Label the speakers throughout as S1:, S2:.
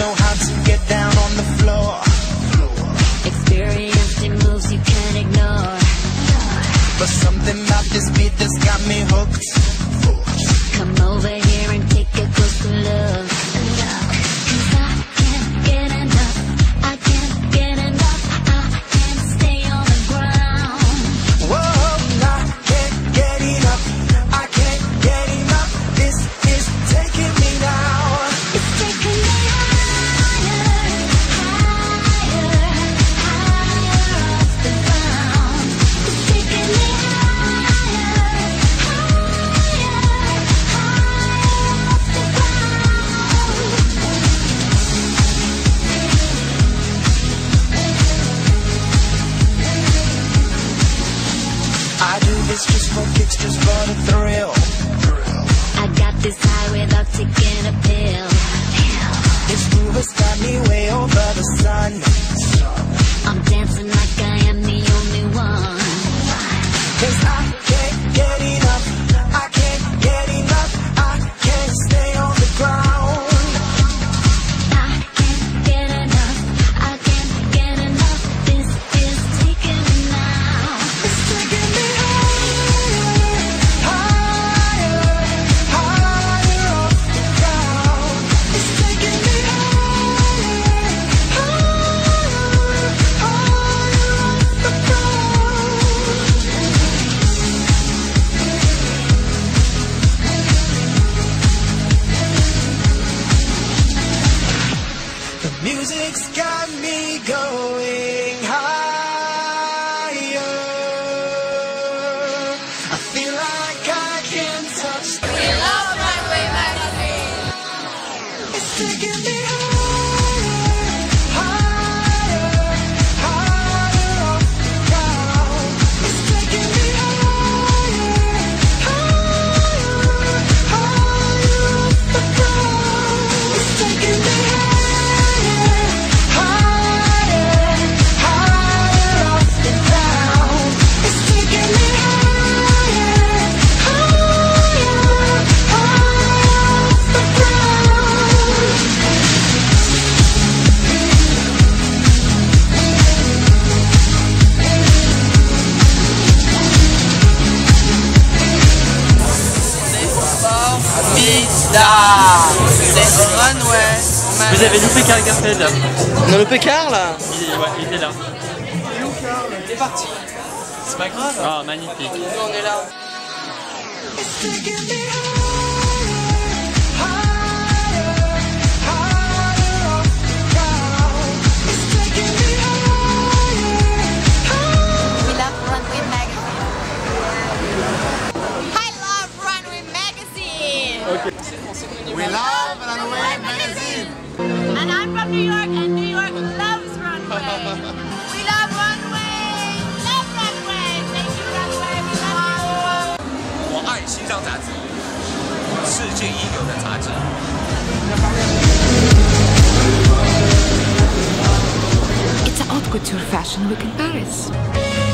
S1: know how to get down on the floor.
S2: Experienced in moves you can't ignore.
S1: But something about this beat that's got me hooked.
S3: le Pécard,
S4: il là. Le Pécard, là
S3: il, Ouais, il était là.
S4: Il est parti. C'est pas grave.
S3: Ah, magnifique.
S4: Nous, on est là.
S5: We love Runaway Magazine. And I'm from New York, and New York loves runway. we love runway. Love runway. Thank you, runway. We love you.
S6: 我爱时尚杂志，世界一流的杂志。
S7: It's an haute couture fashion week in Paris.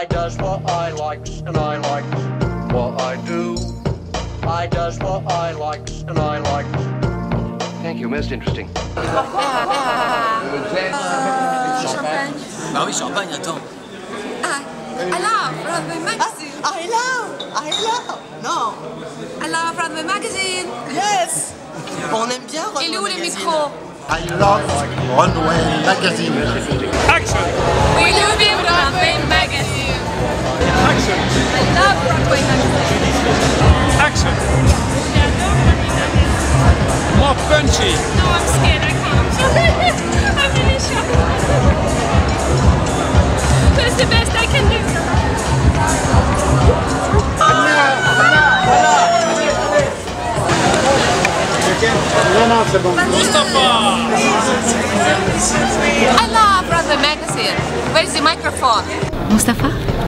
S1: I
S8: does what I likes and I likes what I do. I does what I likes and I likes.
S9: Thank you, most interesting.
S6: Bah oui, champagne, attends.
S5: Ah, I love Runway Magazine.
S10: Ah, I love, I love. Non.
S5: I love Runway Magazine.
S10: Yes. On aime bien.
S5: Il est où
S10: Runway
S5: les
S10: Magazine.
S5: micros
S11: I love Runway Magazine.
S3: Action
S5: We love Runway Magazine.
S3: Action More punchy
S5: No, I'm scared. I can't. I'm really shocked. That's the best I can do. I love Runway Magazine. Where's the microphone?
S7: Mustafa,